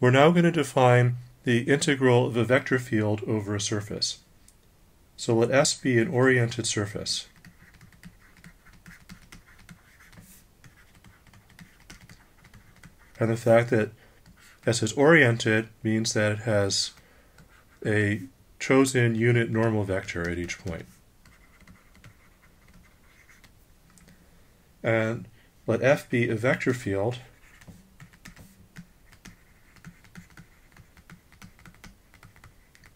we're now going to define the integral of a vector field over a surface. So let S be an oriented surface. And the fact that S is oriented means that it has a chosen unit normal vector at each point. And let F be a vector field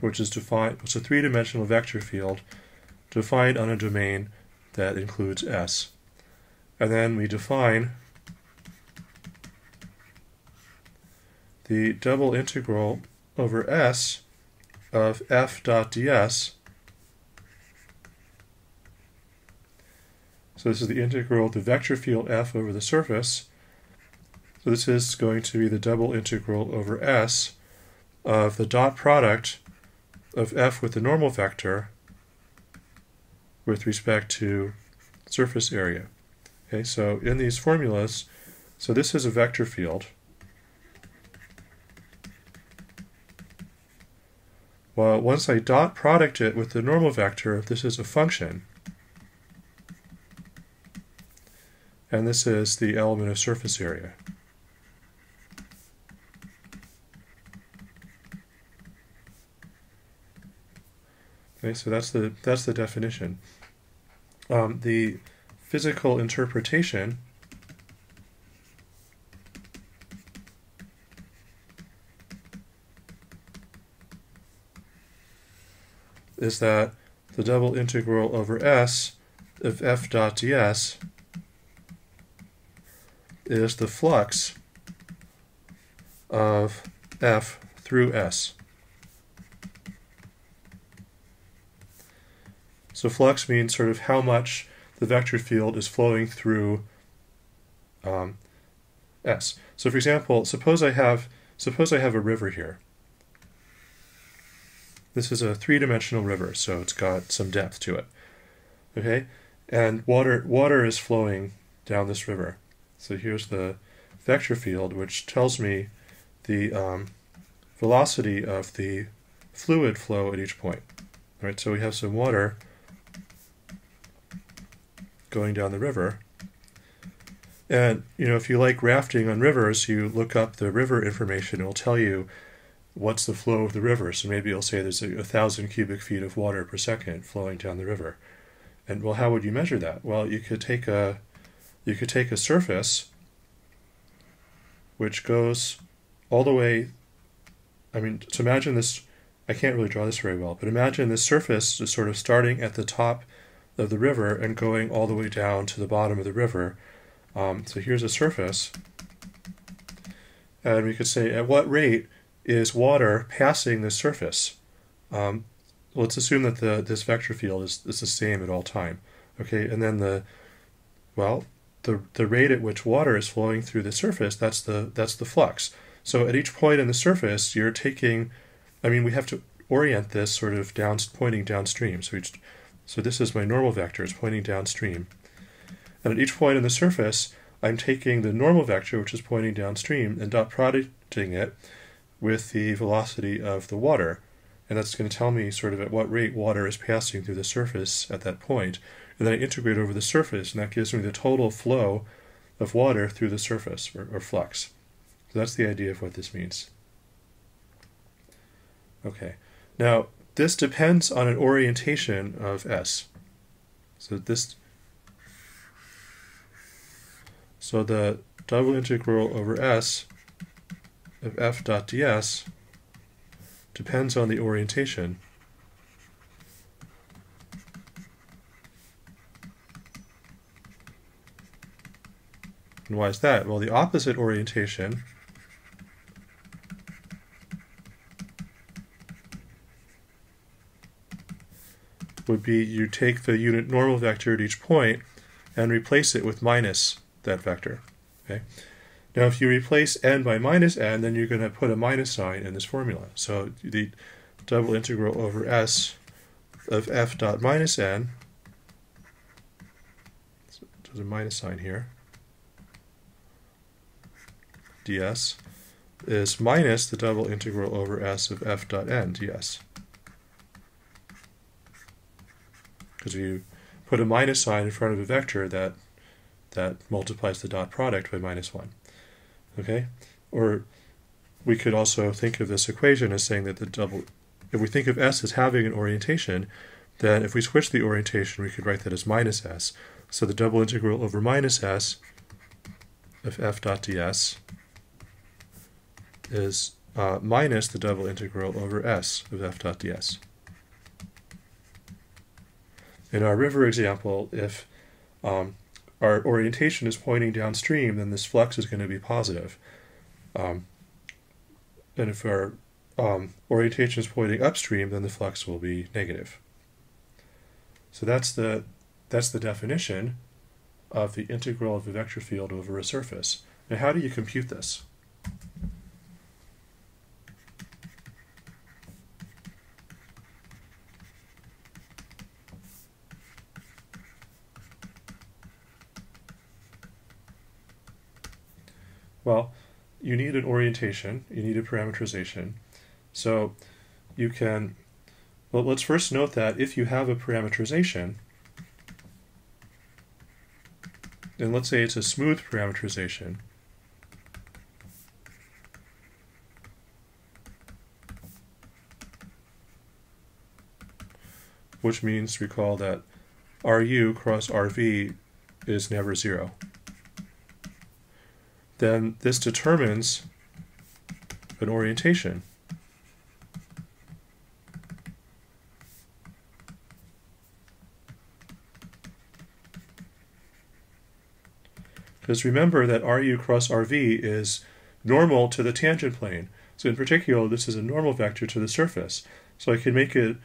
which is defined, it's a three-dimensional vector field defined on a domain that includes S. And then we define the double integral over S of f dot ds. So this is the integral of the vector field f over the surface. So this is going to be the double integral over S of the dot product of f with the normal vector with respect to surface area. Okay, so in these formulas, so this is a vector field. Well, once I dot product it with the normal vector, this is a function. And this is the element of surface area. Okay, so that's the that's the definition. Um, the physical interpretation is that the double integral over s of f dot ds is the flux of f through s. So flux means sort of how much the vector field is flowing through um, S. So for example, suppose I have suppose I have a river here. This is a three-dimensional river, so it's got some depth to it. Okay? And water water is flowing down this river. So here's the vector field, which tells me the um, velocity of the fluid flow at each point. All right, so we have some water going down the river. And, you know, if you like rafting on rivers, you look up the river information. It'll tell you what's the flow of the river. So maybe it'll say there's a, a thousand cubic feet of water per second flowing down the river. And well, how would you measure that? Well, you could take a you could take a surface which goes all the way I mean, to imagine this I can't really draw this very well, but imagine this surface is sort of starting at the top of the river and going all the way down to the bottom of the river. Um, so here's a surface. And we could say at what rate is water passing this surface? Um, let's assume that the this vector field is, is the same at all time. Okay, and then the well, the the rate at which water is flowing through the surface, that's the that's the flux. So at each point in the surface, you're taking I mean, we have to orient this sort of down pointing downstream. So each so this is my normal vector, it's pointing downstream. And at each point on the surface, I'm taking the normal vector, which is pointing downstream, and dot producting it with the velocity of the water. And that's going to tell me sort of at what rate water is passing through the surface at that point. And then I integrate over the surface, and that gives me the total flow of water through the surface, or, or flux. So that's the idea of what this means. Okay. Now, this depends on an orientation of S. So this so the double integral over S of f dot ds depends on the orientation. And why is that? Well, the opposite orientation would be you take the unit normal vector at each point and replace it with minus that vector. Okay. Now, if you replace n by minus n, then you're going to put a minus sign in this formula. So the double integral over s of f dot minus n, so there's a minus sign here, ds, is minus the double integral over s of f dot n ds. Because you put a minus sign in front of a vector that that multiplies the dot product by minus 1. Okay? Or we could also think of this equation as saying that the double, if we think of s as having an orientation, then if we switch the orientation, we could write that as minus s. So the double integral over minus s of f dot ds is uh, minus the double integral over s of f dot ds. In our river example, if um, our orientation is pointing downstream, then this flux is going to be positive. Um, and if our um, orientation is pointing upstream, then the flux will be negative. So that's the that's the definition of the integral of a vector field over a surface. Now, how do you compute this? Well, you need an orientation, you need a parameterization. So you can, well, let's first note that if you have a parameterization, and let's say it's a smooth parameterization, which means recall that RU cross RV is never zero then this determines an orientation. Because remember that RU cross RV is normal to the tangent plane. So in particular, this is a normal vector to the surface. So I can make an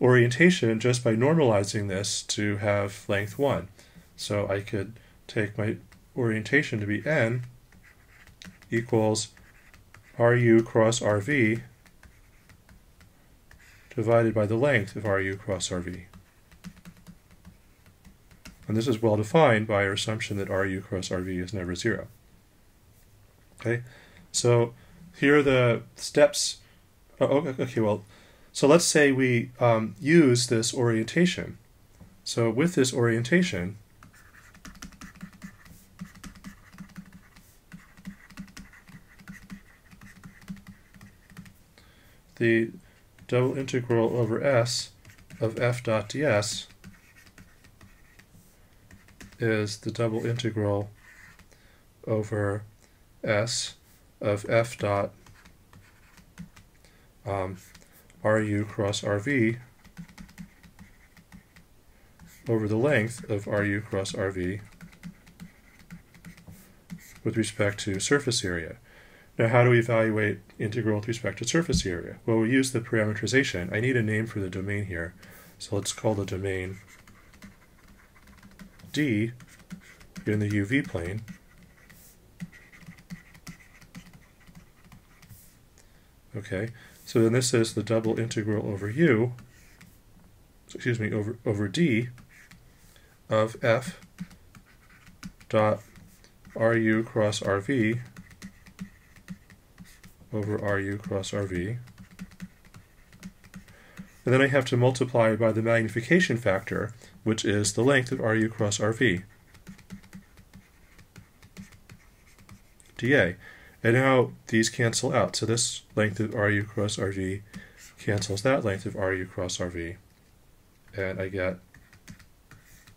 orientation just by normalizing this to have length 1. So I could take my orientation to be n, equals RU cross RV divided by the length of RU cross RV. And this is well defined by our assumption that RU cross RV is never zero. Okay, so here are the steps. Oh, okay, well, so let's say we um, use this orientation. So with this orientation, the double integral over s of f dot ds is the double integral over s of f dot um, ru cross rv over the length of ru cross rv with respect to surface area. Now, how do we evaluate integral with respect to surface area? Well, we use the parameterization. I need a name for the domain here. So let's call the domain D in the UV plane. Okay, so then this is the double integral over U, excuse me, over, over D of F dot RU cross RV over RU cross RV. And then I have to multiply by the magnification factor, which is the length of RU cross RV. dA. And now these cancel out. So this length of RU cross RV cancels that length of RU cross RV. And I get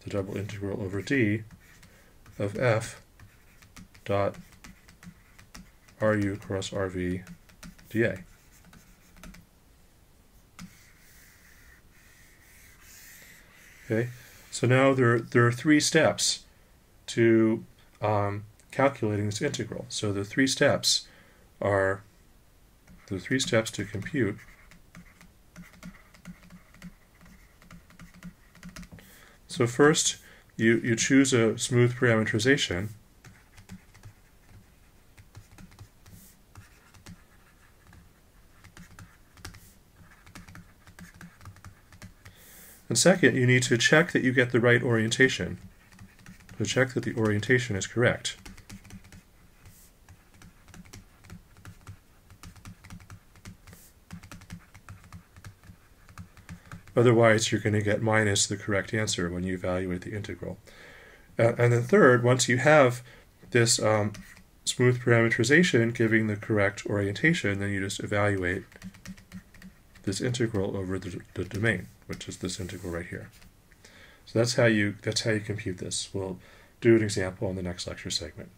the double integral over D of F dot RU cross RV dA. Okay, so now there, there are three steps to um, calculating this integral. So the three steps are the three steps to compute So first, you, you choose a smooth parameterization And second, you need to check that you get the right orientation. So check that the orientation is correct. Otherwise, you're going to get minus the correct answer when you evaluate the integral. Uh, and then third, once you have this um, smooth parameterization giving the correct orientation, then you just evaluate this integral over the, the domain, which is this integral right here. So that's how you that's how you compute this. We'll do an example in the next lecture segment.